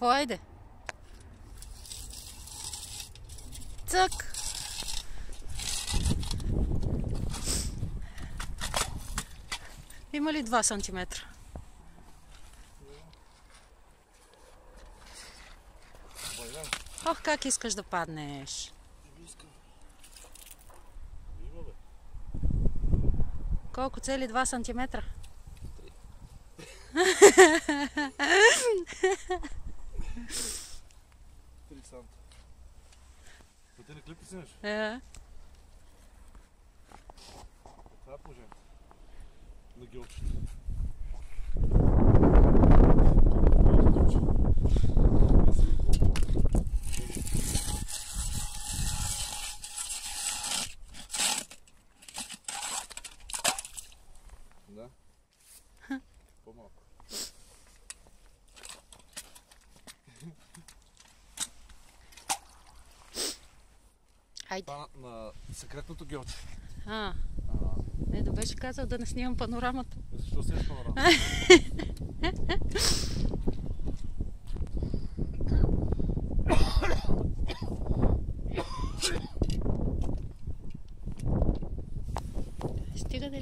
Какво айде? Цък! Има ли 2 сантиметра? Ох, как искаш да паднеш? Колко цели 2 сантиметра? Па ти на клип ли снимаш? Е, Това е положението. На геочето. Да. По-малко. Хайде. Пана, на секретното геоти. А. а. Е, да беше казал да не снимам панорамата. Е, защо снимаш панорамата? Стига да